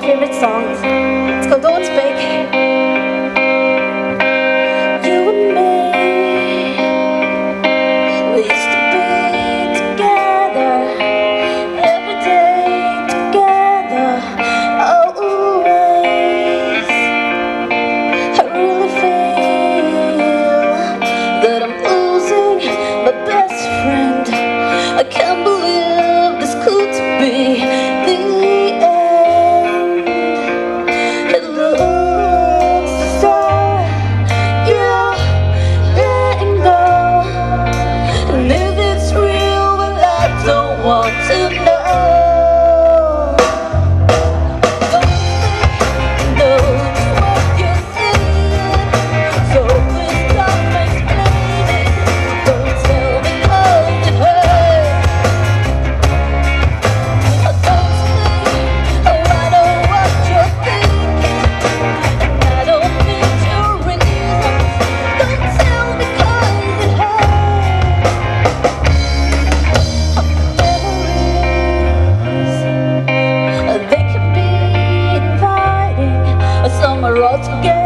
my favorite songs. It's called Don't Speak. một sương nỗi lots of games.